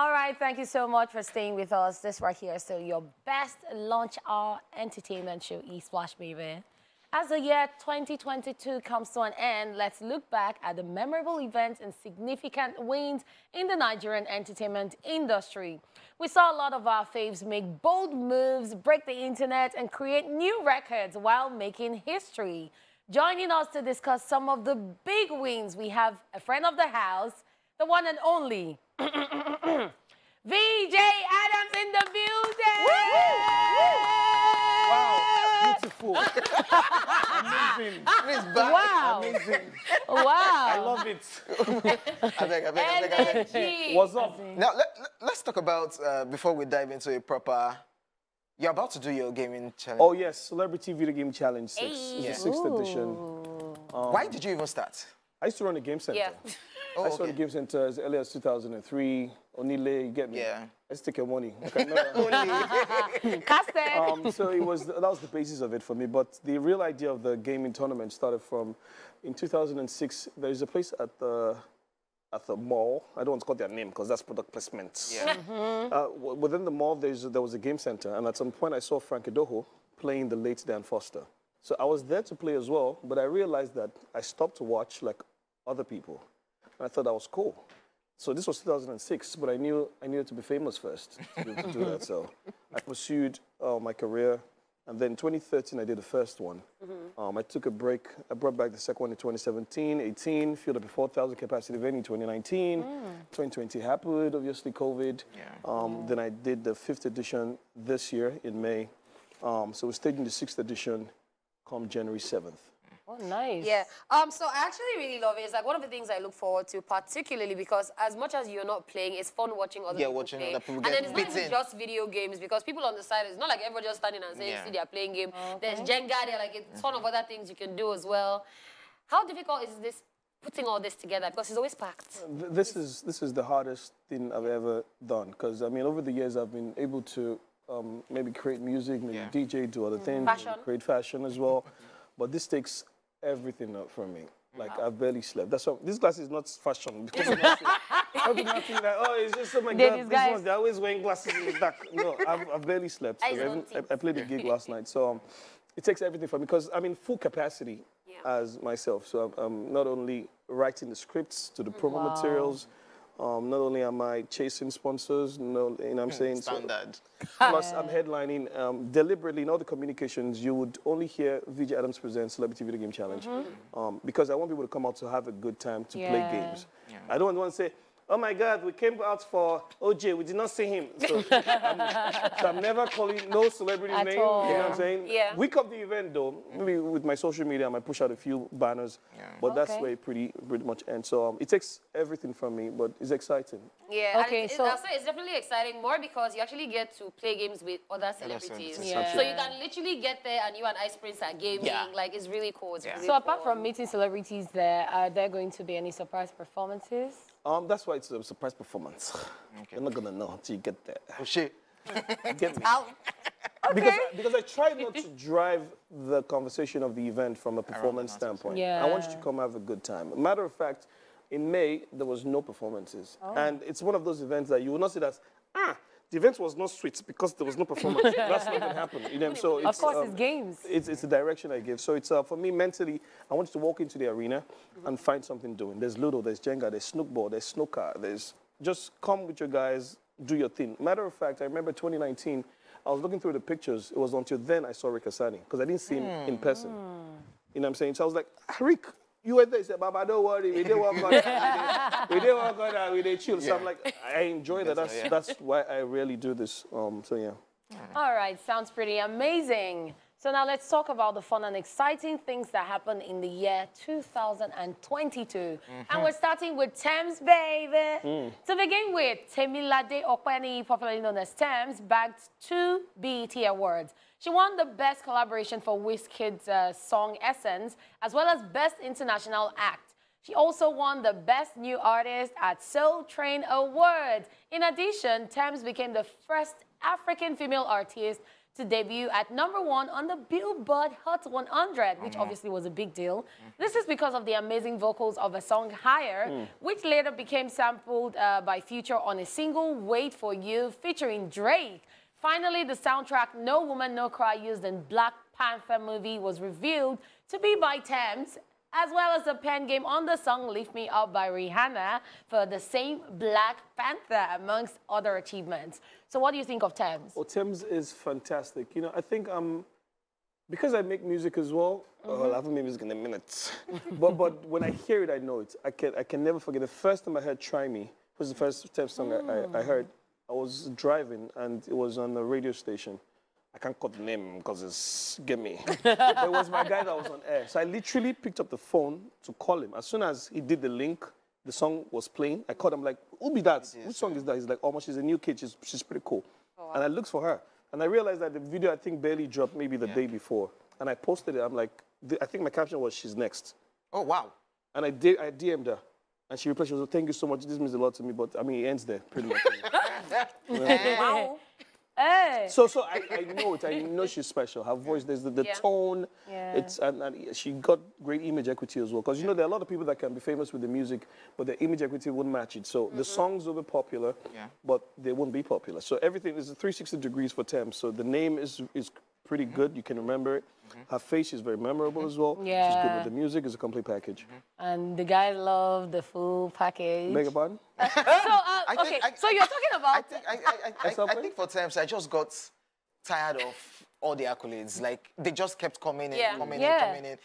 All right, thank you so much for staying with us. This right here, so your best launch hour entertainment show, E-Splash Baby. As the year 2022 comes to an end, let's look back at the memorable events and significant wins in the Nigerian entertainment industry. We saw a lot of our faves make bold moves, break the internet, and create new records while making history. Joining us to discuss some of the big wins, we have a friend of the house, the one and only VJ Adams in the building. Wow, beautiful. Amazing. Please back. Wow. Amazing. Wow. I love it. I beg, I beg, I beg, I beg. What's up? Now, let, let, us talk about, uh, before we dive into a proper, you're about to do your gaming challenge. Oh, yes, Celebrity Video Game Challenge 6. It's Hey. the sixth edition. Why did you even start? I used to run a game center. Yeah. Oh, I started okay. a game center as early as 2003. Onile, you get me? Yeah. Let's take your money. Okay, no. Um, so it was that was the basis of it for me. But the real idea of the gaming tournament started from in 2006. There's a place at the at the mall. I don't want to call their name because that's product placement. Yeah. Uh, within the mall, there's there was a game center, and at some point, I saw Frank Edoho playing the late Dan Foster. So I was there to play as well, but I realized that I stopped to watch like other people, and I thought that was cool. So this was 2006, but I knew I needed to be famous first to do, to do that. So I pursued uh, my career, and then 2013 I did the first one. Um, I took a break. I brought back the second one in 2017, 18, filled up a 4,000 capacity event in 2019. 2020 happened, obviously COVID. Yeah. Um, Then I did the fifth edition this year in May. Um, so we're staging the sixth edition come January 7th. Oh, nice. Yeah. Um. So I actually really love it. It's like one of the things I look forward to, particularly because as much as you're not playing, it's fun watching other Yeah, people watching play. other people and then it's not even just video games because people on the side, it's not like everyone just standing and saying, Yeah. see, they're playing game. There's Jenga, there like a ton of other things you can do as well. How difficult is this putting all this together? Because it's always packed. Th- This is this is the hardest thing I've ever done because I mean over the years I've been able to um, maybe create music, maybe Yeah. DJ, do other things, Fashion. create fashion as well, but this takes everything up for me. Like I've barely slept. That's why this glass is not fashion because of nothing. How can you think that? Oh, it's just oh my They're god, these ones they're always wearing glasses in the dark. No, I've, I've barely slept. So I, I- I played a gig last night, so um, it takes everything from me because I'm in full capacity Yeah. as myself. So I'm, I'm not only writing the scripts to the promo materials. Um, not only am I chasing sponsors, no, you know I'm saying? So- Standard. plus, I'm headlining um, deliberately in all the communications. You would only hear VJ Adams present Celebrity Video Game Challenge um, because I want people to come out to have a good time to play Yeah. games. I don't want to say, "Oh my God, we came out for OJ, we did not see him." So, I'm, so I'm never calling no celebrity At name. all. You know what I'm saying? Yeah. Week of the event, though, maybe with my social media, I might push out a few banners, yeah. but that's Okay. where it pretty pretty much ends. So um, it takes everything from me, but it's exciting. Yeah. Okay, it- it- so- I'll it's definitely exciting more because you actually get to play games with other celebrities. celebrities, Yeah. So you can literally get there and you and Ice Prince are gaming. Yeah. Like it's really cool. It's really So apart fun. from meeting celebrities there, are there going to be any surprise performances? Um, that's why it's a surprise performance. You're not gonna know until you get there. Oh, shit. You get me? Out. Because, I, because I try not to drive the conversation of the event from a performance standpoint. Yeah. I want you to come have a good time. Matter of fact, in May, there was no performances. And it's one of those events that you will not see that, ah, the event was not sweet because there was no performance. That's not going to happen. You know, so Of course, um, it's games. It's, it's the direction I give. So it's uh, for me mentally, I want you to walk into the arena and find something doing. There's Ludo, there's Jenga, there's Snookball, there's Snooker, there's just come with your guys, do your thing. Matter of fact, I remember 2019, I was looking through the pictures. It was until then I saw Ric Hassani because I didn't see him in person. You know what I'm saying? So I was like, "Ah, Rick, you were there. He said, Baba, don't worry. We didn't work on that. We didn't work on that. We did chill. So I'm like, I enjoy that. That's, yeah. that's why I really do this. Um, so yeah. All right, sounds pretty amazing. So now let's talk about the fun and exciting things that happened in the year 2022. And we're starting with Tems, baby. To begin with, Temilade Openiyi, popularly known as Tems, bagged two BET awards. She won the Best Collaboration for Wizkid's uh, song Essence, as well as Best International Act. She also won the Best New Artist at Soul Train Awards. In addition, Tems became the first African female artist to debut at number one on the Billboard Hot 100, which obviously was a big deal. This is because of the amazing vocals of a song Higher, which later became sampled uh, by Future on a single Wait For You featuring Drake. Finally, the soundtrack No Woman No Cry used in Black Panther movie was revealed to be by Tems, as well as a pen game on the song Lift Me Up by Rihanna for the same Black Panther, amongst other achievements. So what do you think of Tems? Well, Tems is fantastic. You know, I think um, because I make music as well. Oh, I haven't made music in a minute, but but when I hear it, I know it. I can I can never forget. The first time I heard "Try Me" was the first Tems song I, I, I heard. I was driving and it was on the radio station. I can't call the name because it's get me. it was my guy that was on air. So I literally picked up the phone to call him. As soon as he did the link, the song was playing. I called him like, who be that? Which song is that? He's like, oh, she's a new kid. She's, she's pretty cool. Oh, and I looked for her. And I realized that the video, I think, barely dropped maybe the day before. And I posted it. I'm like, I think my caption was, she's next. Oh, wow. And I, did, I DM'd her. And she replied, she was like, thank you so much. This means a lot to me. But I mean, it ends there pretty much. Wow. Hey. So, so I, I know it. I know she's special. Her voice, there's the, the Yeah. tone. Yeah. It's and, and she got great image equity as well. Because you know there are a lot of people that can be famous with the music, but their image equity wouldn't match it. So the mm-hmm. songs will be popular, Yeah. but they won't be popular. So everything is a 360 degrees for Tems. So the name is is pretty good. You can remember it. Her face is very memorable as well. Yeah. She's good Yeah. with the music. It's a complete package. And the guy loved the full package. Beg your pardon? So, uh, I think- okay, I- so you're talking about I think, I, I, I, I, something? think for times I just got tired of all the accolades. Like they just kept coming in, Yeah. coming Yeah. in, coming in.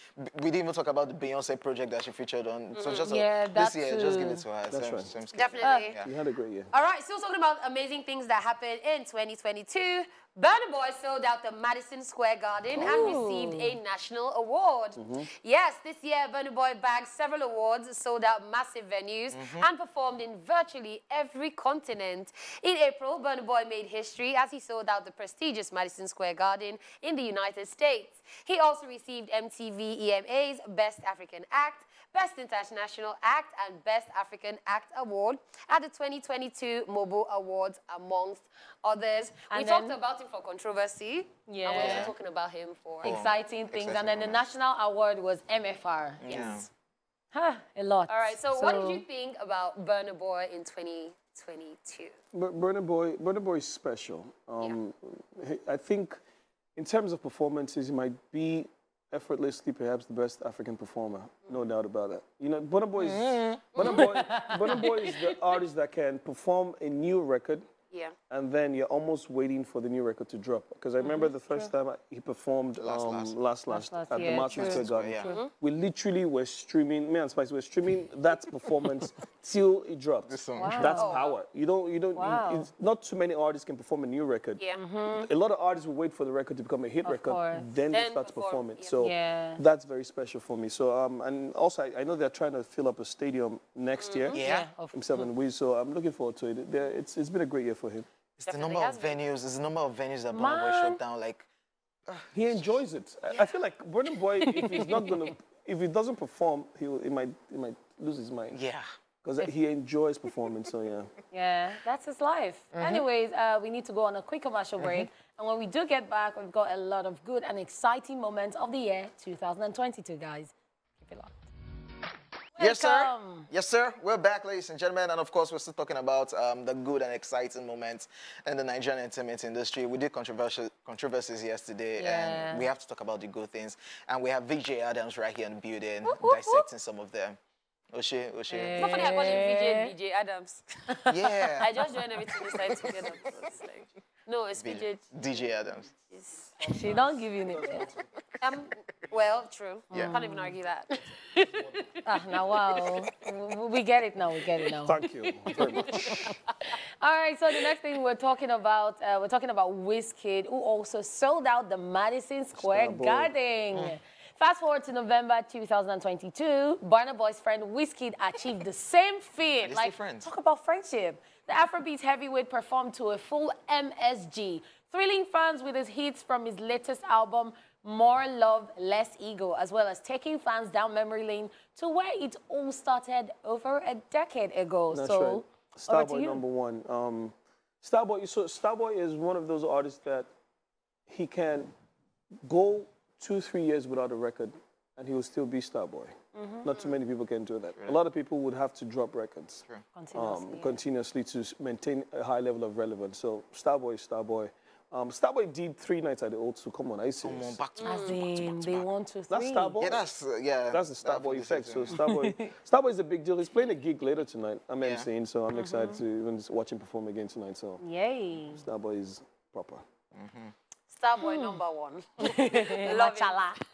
We didn't even talk about the Beyonce project that she featured on. So just uh, Yeah, this that year, just give it to her. That's Sam- right. Sam's kid. Definitely. Yeah. You had a great year. All right, still talking about amazing things that happened in 2022. Burna Boy sold out the Madison Square Garden and received a national award. Mm-hmm. Yes, this year Burna Boy bagged several awards, sold out massive venues, mm-hmm. and performed in virtually every continent. In April, Burna Boy made history as he sold out the prestigious Madison Square Garden in the United States. He also received MTV EMA's Best African Act, Best International Act and Best African Act Award at the 2022 MOBO Awards, amongst others. we And talked then- about him for controversy. And we're Yeah. also talking about him for exciting things. Exciting And then the national award was MFR. Yes. Huh, a lot. All right. So, what did you think about Burna Boy in 2022? But Burna Boy, Burna Boy is special. Um, he- I think, in terms of performances, he might be effortlessly perhaps the best African performer. No doubt about it. You know, Burna Boy is Burna Boy, Burna Boy is the artist that can perform a new record. Yeah. And then you're almost waiting for the new record to drop. Because I remember the first time I- he performed Last, um, last. last, last, Last, at yeah, the Madison true. Square Garden. Yeah. True. We literally were streaming, me and Spice were streaming that performance till it dropped. This song. Wow. That's power. You don't, you don't, you- Wow. it's not too many artists can perform a new record. Yeah. Mm-hmm. A lot of artists will wait for the record to become a hit record, course. then, they start to perform, perform it. yeah. So Yeah. that's very special for me. So um, and also I, I know they're trying to fill up a stadium next year. Yeah. Yeah, of Himself and Wiz, so I'm looking forward to it. It's, it's been a great year for him. It's the number of been. venues. It's the number of venues that Burna Boy shut down. Like, He enjoys it. I- I feel like Burna Boy, if he's not gonna, if he doesn't perform, he he might, he might lose his mind. yeah. Because he enjoys performing. So yeah. Yeah, that's his life. Anyways, uh, we need to go on a quick commercial break. And when we do get back, we've got a lot of good and exciting moments of the year 2022, guys. Keep it locked. Yes, sir. Yes, sir. We're back, ladies and gentlemen, and of course, we're still talking about um, the good and exciting moments in the Nigerian entertainment industry. We did controversial controversies yesterday, Yeah. and we have to talk about the good things. And we have VJ Adams right here in the building, whoop, whoop. dissecting some of them. Oshie, Oshie. So funny, I call him Eh. VJ, VJ Adams. Yeah. I just joined everything inside together. So it's like, no, it's VJ. DJ Adams. It's, She don't give you name. um, well, true. Yeah. Can't even argue that. ah, now, wow. We- We get it now. We get it now. Thank you very much. All right, so the next thing we're talking about, uh, we're talking about Wizkid, who also sold out the Madison Square Star Boy. Garden. Fast forward to November 2022, Burna Boy's friend Wizkid achieved the same feat. Like, friends. talk about friendship. The Afrobeat heavyweight performed to a full MSG, thrilling fans with his hits from his latest album, More Love, Less Ego, as well as taking fans down memory lane to where it all started over a decade ago. That's so, right. Starboy number one. Um, Starboy, so Starboy is one of those artists that he can go two, three years without a record, and he will still be Starboy. Not too many people can do that. A lot of people would have to drop records Continuously. um, continuously to maintain a high level of relevance. So Starboy is Starboy. Um, Starboy did three nights at the O2. Come on, I see. Come on, back to back. As in, they want to That's three. Starboy. Yeah, that's uh, yeah. That's the that Starboy probably effect. suits So. Starboy, Starboy is a big deal. He's playing a gig later tonight. I'm Yeah. emceeing, so I'm excited to even watch him perform again tonight. So Yay. Starboy is proper. Starboy hmm. number one. Love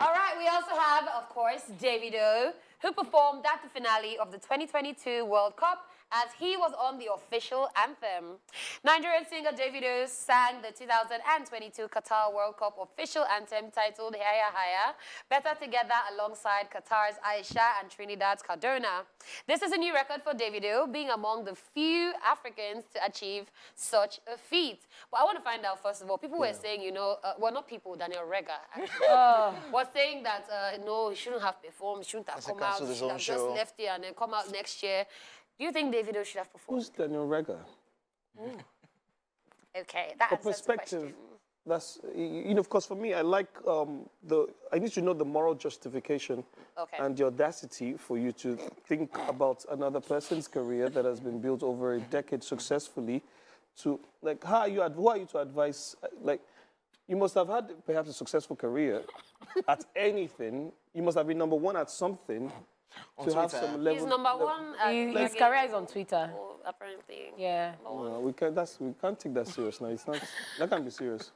All right, we also have, of course, Davido, who performed at the finale of the 2022 World Cup as he was on the official anthem. Nigerian singer Davido sang the 2022 Qatar World Cup official anthem titled Haya Haya, Better Together alongside Qatar's Aisha and Trinidad's Cardona. This is a new record for Davido, being among the few Africans to achieve such a feat. But I want to find out, first of all, people were saying, you know, uh, well, not people, Daniel Regha, actually, was saying that, uh, no, he shouldn't have performed, he shouldn't have he come out, he should have just left here and then come out next year. Do you think Davido should have performed? Who's Daniel Regha? Okay, that the perspective, question. that's you know, of course, for me, I like um, the. I need to know the moral justification Okay. and the audacity for you to think about another person's career that has been built over a decade successfully. To like, how are you? Who are you to advise? uh, Like, you must have had perhaps a successful career at anything. You must have been number one at something to have some level. He's number le- one. At He- his career is on Twitter. People, Apparently. Yeah. Uh, we can't. That's we can't take that serious now. It's not. That can't be serious.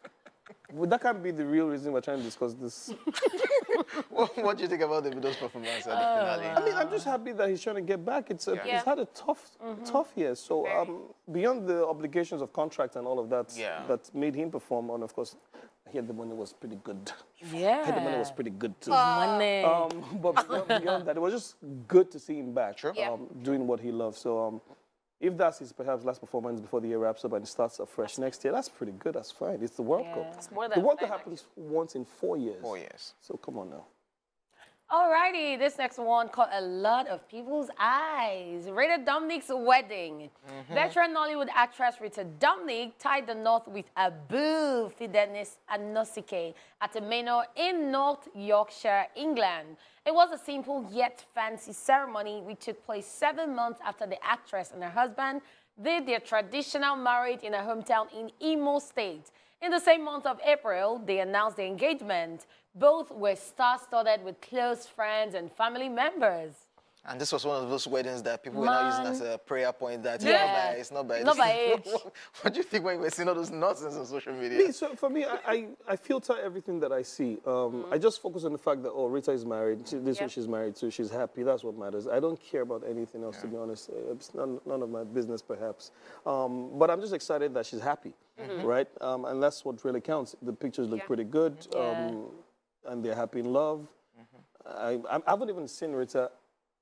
But that can't be the real reason we're trying to discuss this. what, what do you think about Davido's performance at the finale? I mean, I'm just happy that he's trying to get back. It's a, Yeah. he's had a tough, tough year. So um, beyond the obligations of contract and all of that, Yeah. that made him perform. And of course, I hear the money was pretty good. Yeah. I heard the money was pretty good too. Money. Um, but beyond, beyond that, it was just good to see him back, Yeah. um, doing what he loves. So um, if that's his perhaps last performance before the year wraps up and starts afresh next year, that's pretty good. That's fine. It's the World Yeah. Cup. It's more the World Cup fine, happens once in four years. Four years. So come on now. Alrighty, this next one caught a lot of people's eyes. Rita Dominic's wedding. Mm-hmm. Veteran Nollywood actress Rita Dominic tied the knot with Abu Fidelis Anosike at a manor in North Yorkshire, England. It was a simple yet fancy ceremony which took place seven months after the actress and her husband did their traditional marriage in her hometown in Imo State. In the same month of April, they announced their engagement. Both were star-studded with close friends and family members. And this was one of those weddings that people were now using as a prayer point that Yeah. it's not by, it's Not not by by age. what, what do you think when you were seeing all those nonsense on social media? Me, so for me, I, I, I filter everything that I see. Um, I just focus on the fact that, oh, Rita is married. She, this is Yeah. what she's married to. She's happy. That's what matters. I don't care about anything else, to be honest. Uh, It's none, none of my business, perhaps. Um, but I'm just excited that she's happy, right? Um, and that's what really counts. The pictures look Yeah. pretty good, Yeah. um, and they're happy in love. I, I haven't even seen Rita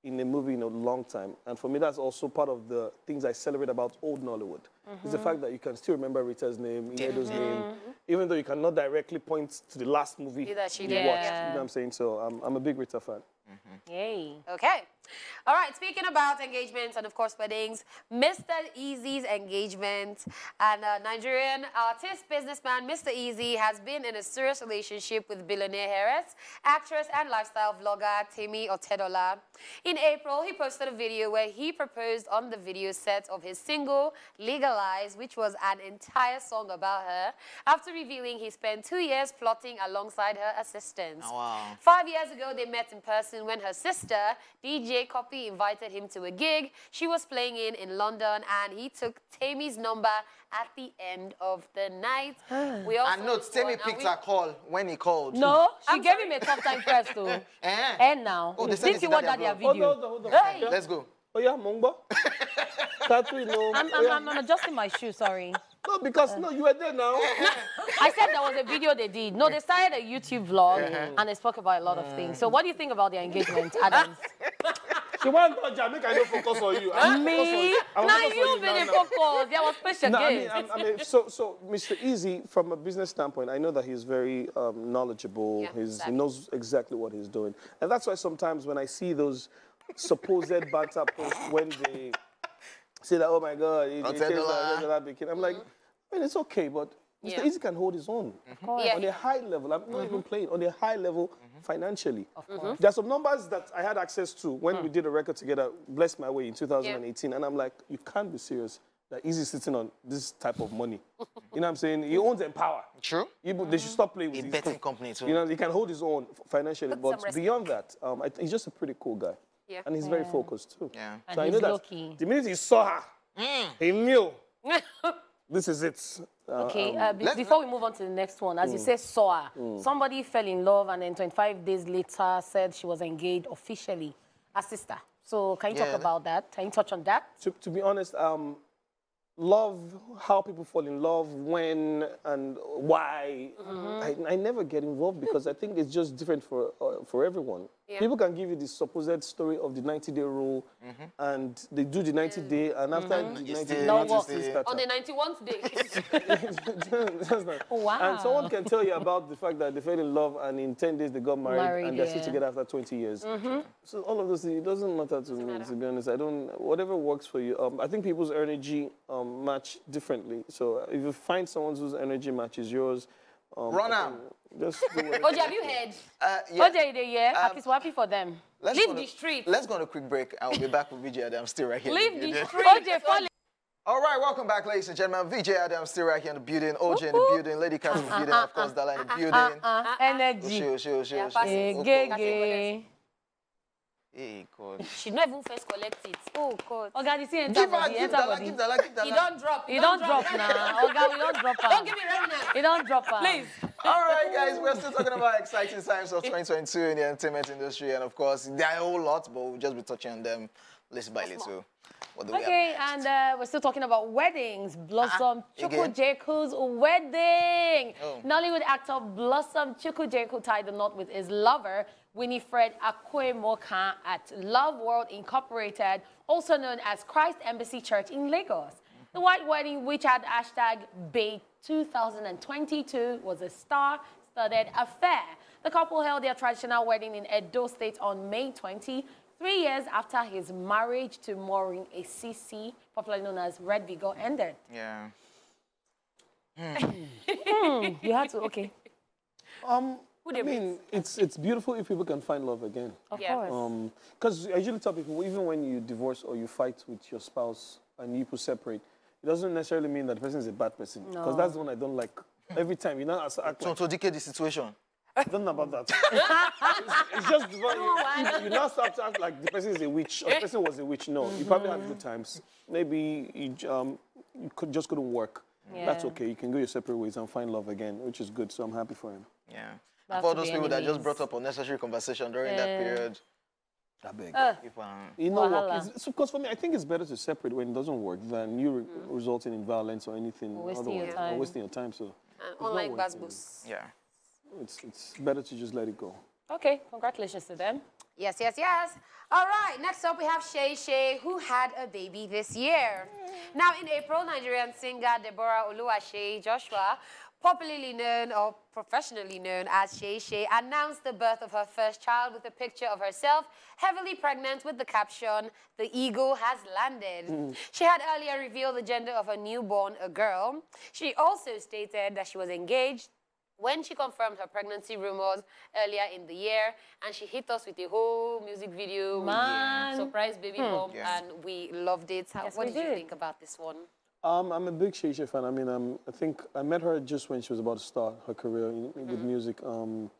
in a movie in a long time. And for me, that's also part of the things I celebrate about old Nollywood. It's the mm-hmm. fact that you can still remember Rita's name, Ini Edo's mm-hmm. name, even though you cannot directly point to the last movie That she you did. watched. Yeah. You know what I'm saying? So I'm, I'm a big Rita fan. Mm-hmm. Yay. Okay. All right, speaking about engagements and, of course, weddings, Mr. Eazi's engagement and uh, Nigerian artist, businessman Mr. Eazi has been in a serious relationship with billionaire heiress, actress, and lifestyle vlogger Temi Otedola. In April, he posted a video where he proposed on the video set of his single, Legalize, which was an entire song about her, after revealing he spent two years plotting alongside her assistants. Oh, wow. Five years ago, they met in person when her sister, DJ Cuppy, invited him to a gig she was playing in in London, and he took Temi's number at the end of the night. Ah. we also And note, Tammy and picked we- her call when he called. No, hmm. she I'm gave sorry. him a tough time first, though. Eh? and now. Oh, they said Didn't you watch that that their. Video? no, no, hold on. Hey! Yeah. Let's go. Oh, yeah, Mongba. Tattoo, no. I'm, Oh, I'm, yeah. I'm, I'm adjusting my shoe, sorry. No, because no, you were there now. I said there was a video they did. No, they started a YouTube vlog uh-huh. and they spoke about a lot of things. So what do you think about their engagement, Adams? She want to jam, make I don't focus on you. I Me? focus on you. I Now focus on you now, been now. focused. There was special No, I mean. I'm- I mean, so, so Mr. Eazi, from a business standpoint, I know that he's very um, knowledgeable. Yeah, he's, exactly. He knows exactly what he's doing. And that's why sometimes when I see those supposed banter posts when they say that, oh my God, he, he Otedola. changed that, that bikini, I'm like, I mean, it's okay, but Mr. Yeah. Eazi can hold his own Yeah. on a high level. I'm not even playing on a high level Mm-hmm. financially. There are some numbers that I had access to when we did a record together, Bless My Way in 2018, and I'm like, you can't be serious. That Eazi sitting on this type of money. you know what I'm saying? He owns emPawa. True. You- They should stop playing with his betting co- company too. You know, he can hold his own financially, Put but beyond that, um, I, he's just a pretty cool guy. Yeah. And he's very focused too. Yeah. And so I he's know that low-key. the minute he saw her, he knew this is it. Uh, Okay, uh, be- before we move on to the next one, as you say, saw her. Somebody fell in love and then 25 days later said she was engaged officially, a sister. So can you Yeah. talk about that? Can you touch on that? to, to be honest, um, love, how people fall in love, when and why. I, I never get involved because I think it's just different for uh, for everyone. Yeah. People can give you the supposed story of the 90 day rule, and they do the 90 day, and after the 90 still- day, No nothing work. still starts On the 91st day. That's not- wow. And someone can tell you about the fact that they fell in love and in 10 days they got married, Married, and they're still together after 20 years. So all of those things, it doesn't matter to me, to be honest. I don't, whatever works for you. Um, I think people's energy um, match differently. So if you find someone whose energy matches yours, um, Run am. Just do. Oji, have you heard? Uh, yeah. OJ, they, yeah, happy, so happy for them. Let's Leave the a- street. Let's go on a quick break and we'll be back with VJ Adam still right here. Leave the street. OJ, fall All right, welcome back, ladies and gentlemen. VJ Adam still right here in the building, OJ in the building, Lady Cat in the building, of course, Dala in the building. energy. Chill, chill, chill, Yeah, Hey, God. She not even first collect it. Oh, God. Oga, the thing enter Give her, body, give enter Dala, body. give Dala, give He don't drop. He don't drop now. Oga, we don't drop her. Don't give me right now. He don't drop her. Please. All right, guys, we're still talking about exciting times of 2022 in the entertainment industry. And of course, there are a whole lot, but we'll just be touching on them little by little. What do we have Okay, next? and uh, we're still talking about weddings. Blossom Ah, Chuku? Jeku's wedding. Oh. Nollywood actor Blossom Chukwujekwu tied the knot with his lover, Winifred Akwemoka, at Love World Incorporated, also known as Christ Embassy Church in Lagos. The white wedding, which had hashtag Bay 2022, was a star-studded affair. The couple held their traditional wedding in Edo State on May 20, three years after his marriage to Maureen Esisi, popularly known as Red Vigo, ended. Yeah. You had to, okay. Um, Who I mean, it's, it's beautiful if people can find love again. Of Yeah. course. Because I usually tell people, even when you divorce or you fight with your spouse and you people separate, it doesn't necessarily mean that the person is a bad person. Because that's the one I don't like. Every time, you know, as act So like, to decay the situation. I don't know about that. it's, it's just, you, you, you now start to act like the person is a witch or the person was a witch. No, you probably had good times. Maybe you, um, you could, just couldn't work. Yeah. That's okay. You can go your separate ways and find love again, which is good. So I'm happy for him. Yeah. Not For to those be people that just brought up unnecessary conversation during that period. I beg. People, um, You know Wahala. what? It's, because for me, I think it's better to separate when it doesn't work than you re- mm. resulting in violence or anything Or wasting your otherwise, time. or wasting your time. So uh, And unlike worth Baz yeah. it's, it's better to just let it go. Okay, congratulations to them. Yes, yes, yes. All right, next up we have Seyi Shay, who had a baby this year. Now, in April, Nigerian singer Deborah Oluwaseyi Joshua, popularly known or professionally known as Seyi Shay, announced the birth of her first child with a picture of herself heavily pregnant with the caption, The Eagle has landed. She had earlier revealed the gender of her newborn, a girl. She also stated that she was engaged when she confirmed her pregnancy rumors earlier in the year, and she hit us with a whole music video, Man. surprise baby hmm. bump, Yeah. and we loved it. How, Yes, what we did you think about this one? Um, I'm a big Shay fan. I mean, um, I think I met her just when she was about to start her career in, with music. Um,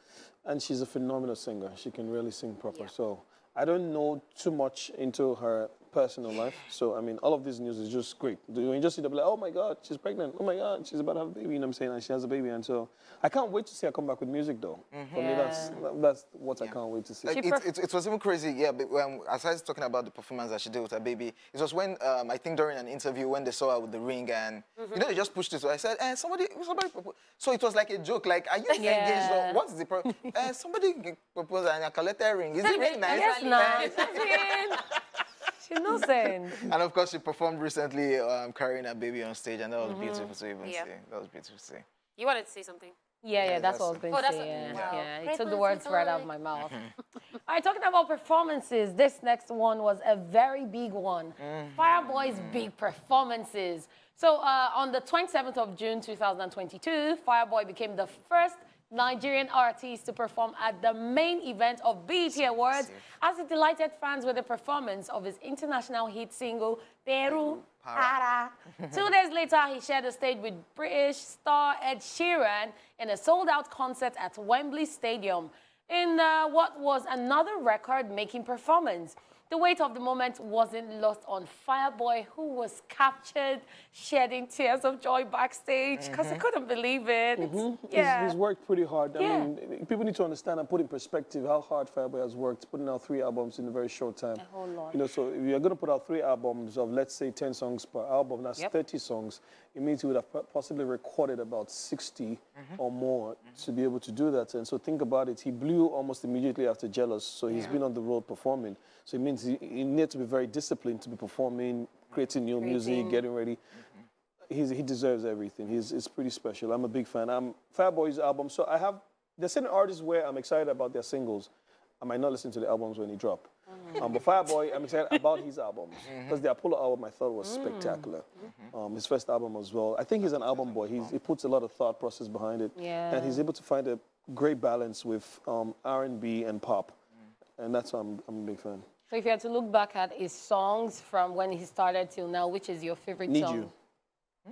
and she's a phenomenal singer. She can really sing proper. So I don't know too much into her personal life. So, I mean, all of this news is just great. When you just see them like, oh my God, she's pregnant. Oh my God, she's about to have a baby. You know what I'm saying? And she has a baby. And so I can't wait to see her come back with music, though. For me, that's, that's what I can't wait to see. Like, it, it, it was even crazy, yeah. But when, as I was talking about the performance that she did with her baby, it was when um, I think during an interview when they saw her with the ring and you know they just pushed it. So I said, eh, somebody, somebody. propo-" So it was like a joke, like, are you engaged? Or what is the problem? eh, somebody proposed and I collected a ring. Is it really nice? Yes, now. She's no sense. And of course, she performed recently, um, carrying a baby on stage, and that was beautiful to even Yeah. see. That was beautiful to see. You wanted to say something? Yeah, yeah, that's that's- what I was going Oh, to that's say. Yeah, wow. yeah. It took the words right out of my mouth. All right, talking about performances, this next one was a very big one. Mm-hmm. Fireboy's big performances. So uh, on the 27th of June 2022, Fireboy became the first Nigerian artist to perform at the main event of BET Awards as he delighted fans with the performance of his international hit single, Peru Para. Two days later, he shared the stage with British star Ed Sheeran in a sold-out concert at Wembley Stadium in uh, what was another record-making performance. The weight of the moment wasn't lost on Fireboy, who was captured shedding tears of joy backstage because he mm-hmm. couldn't believe it. Mm-hmm. He's- Yeah. He's, worked pretty hard. Yeah. I mean, people need to understand and put in perspective how hard Fireboy has worked, putting out three albums in a very short time. Oh, Lord. You know, so if you're going to put out three albums of, let's say, 10 songs per album, that's Yep. 30 songs. It means he would have possibly recorded about 60 mm-hmm. or more to be able to do that. And so think about it. He blew almost immediately after Jealous, so he's been on the road performing. So it means he, he needs to be very disciplined to be performing, creating new music, getting ready he's, he deserves everything. He's it's pretty special. I'm a big fan. I'm Fireboy's album. So I have there's certain artists where I'm excited about their singles. I might not listen to the albums when they drop. Um, but Fireboy, I'm excited about his albums because the Apollo album I thought was spectacular. Um, his first album as well. I think he's an album boy. He's, he puts a lot of thought process behind it, Yeah. and he's able to find a great balance with um, R&B and pop, and that's why I'm, I'm a big fan. So if you had to look back at his songs from when he started till now, which is your favorite Need song? You.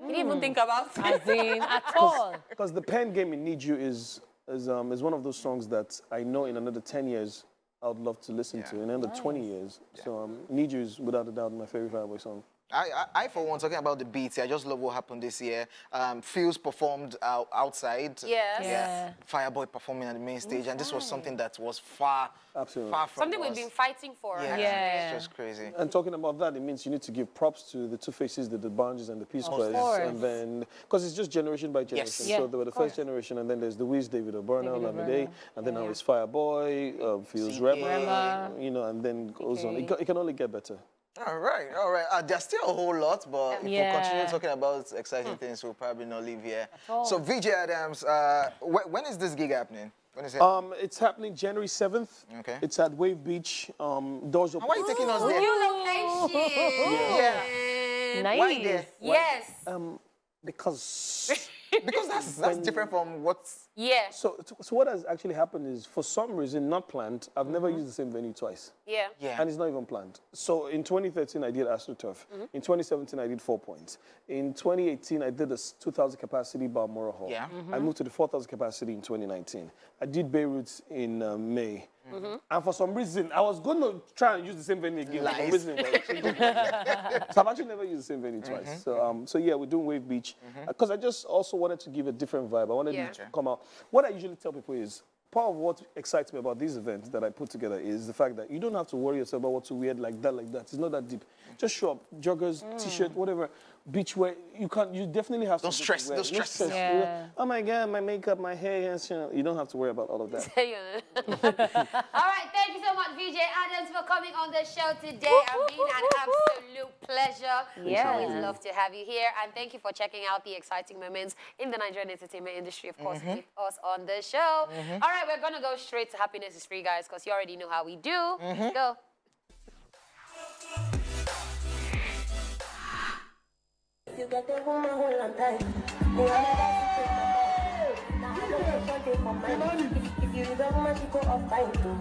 You didn't even think about it. As in, at all. Because the pen game in Need You is is um is one of those songs that I know in another ten years I would love to listen to. In another twenty years, so um, Need You is without a doubt my favorite Fireboy song. I, I, I, for one, talking about the beats, I just love what happened this year. Um, Fields performed out, outside. Yes. Yeah. Fireboy performing at the main stage, and this was something that was far, Absolutely. far from Something we've been fighting for. Yeah, Yeah. it's just crazy. And talking about that, it means you need to give props to the two faces, the, the Banjis and the P Squares, course. and then because it's just generation by generation. Yeah, so they were the first generation, and then there's the Wiz, David O'Burnell, David Lamide, O'Burnell. and then now it's Fireboy, uh, Fields Rema, Rema. you know, and then goes on. It, it can only get better. All right, all right. Uh, there's still a whole lot, but if we continue talking about exciting things, we'll probably not leave here. So, VJ Adams, uh, wh- when is this gig happening? When is it? Um, it's happening January 7th. Okay. It's at Wave Beach. Um, doors open. Why are you taking us there? New location. Yeah. Nice. Why there? Yes. Um, because Because that's that's different from what's. Yeah. so so what has actually happened is for some reason not planned. I've never Mm-hmm. used the same venue twice. Yeah. Yeah. And it's not even planned. So in 2013, I did AstroTurf. Mm-hmm. In 2017, I did Four Points. In 2018, I did a s- 2,000 capacity Balmoral Hall. Yeah. Mm-hmm. I moved to the 4,000 capacity in 2019. I did Beirut in uh, May. Mm-hmm. And for some reason, I was going to try and use the same venue again. For some reason, so I've actually never used the same venue twice. Mm-hmm. So, um, so yeah, we're doing Wave Beach because I just also wanted to give a different vibe. I wanted Yeah. to come out. What I usually tell people is part of what excites me about these events that I put together is the fact that you don't have to worry yourself about what to wear like that, like that. It's not that deep. Just show up, joggers, t-shirt, whatever, beachwear. You can't. You definitely have Don't something stress, To wear. don't No stress. Yeah. Oh my God, my makeup, my hair. Yes, you, know, you don't have to worry about all of that. All right, thank you so much, VJ Adams, for coming on the show today. It's been an absolute pleasure. We Yeah. always love to have you here. And thank you for checking out the exciting moments in the Nigerian entertainment industry, of course, mm-hmm. with us on the show. Mm-hmm. All right, we're going to go straight to Happiness is Free, guys, because you already know how we do. Mm-hmm. Go. You got the woman hold on tight. You are my secret, Now I don't want it for mine. If, if you don't want to go off fine too.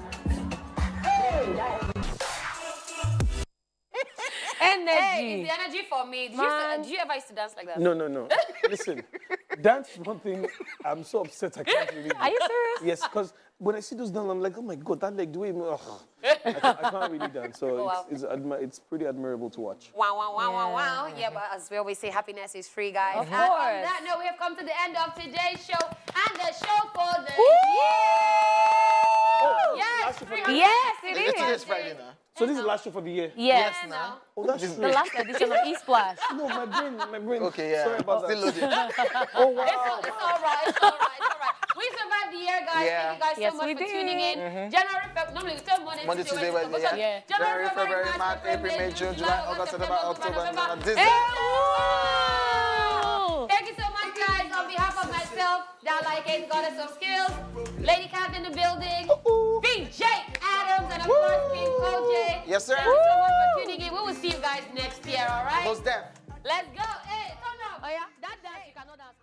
Energy. Hey, it's the energy for me. Do you, Man. used to- you ever used to dance like that? No, no, no. Listen, dance is one thing. I'm so upset I can't believe it. Are you serious? Yes, because when I see those dance, I'm like, oh my god, that leg, the way, it. I, can't, I can't really dance. So Oh, wow. it's, it's, it's pretty admirable to watch. Wow, wow, wow, wow, wow. Yeah, but as we always say, happiness is free, guys. Of and on course. that note, we have come to the end of today's show and the show for the Oh, year. Yes, last year for the- 300 Yes, it It's is. Friday now. So this is the last show for the year. Yes. Yeah, now. Oh, that's The last edition of E-Splash. No, my brain, my brain. Okay, yeah. Sorry about Still that. loaded. Oh wow. It's, it's all right, it's all right, it's all right. We survived the year, guys. Yeah. Thank you guys Yes, so much we for did. tuning in. Mm-hmm. January, February, normally we start Monday, Monday, Tuesday, Tuesday, Wednesday, Wednesday, Thursday. yeah. January, February, March, April, May, June, July, August, September, October, November, December. Wow. Thank you so much, guys. On behalf of myself, Dala Kate, Goddess of Skills, Lady Cat in the building, VJ Adams, and of course, King Koj. Yes, sir. Thank you so much for tuning in. We will see you guys next year, all right? Most deaf. Let's go. Hey. Oh,